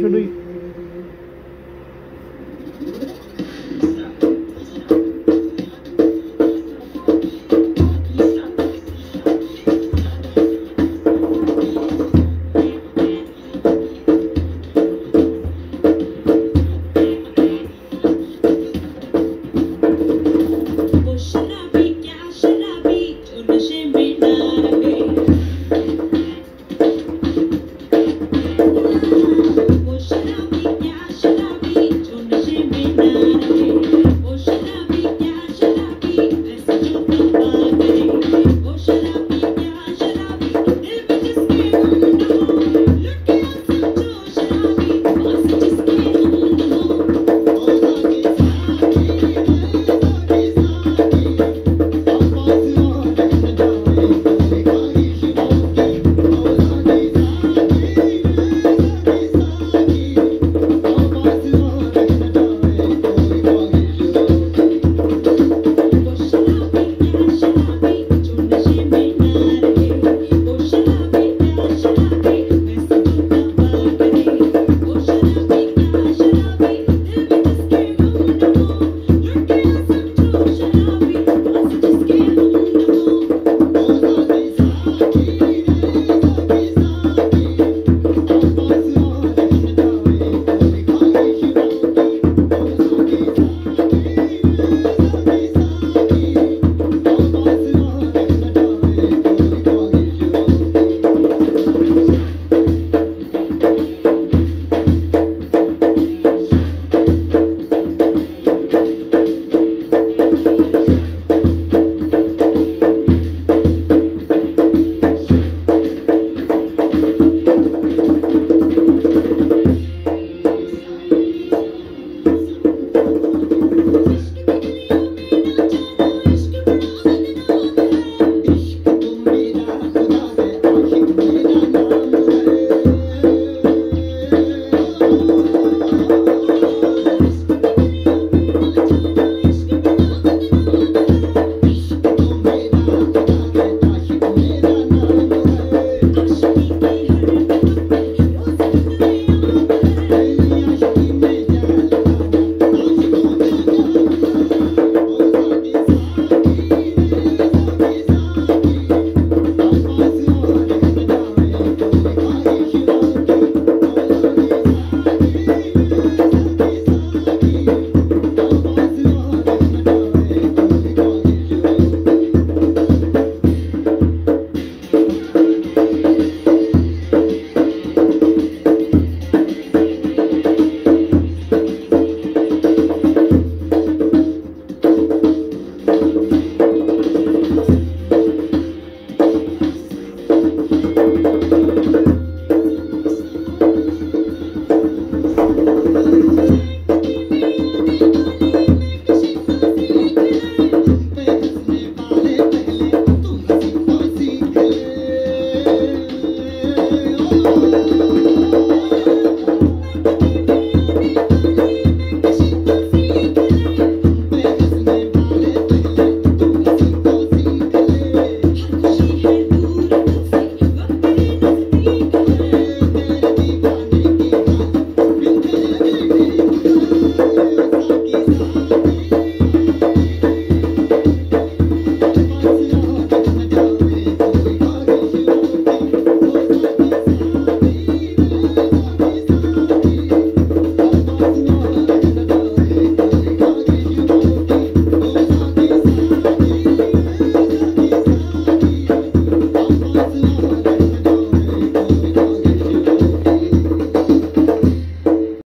Actually,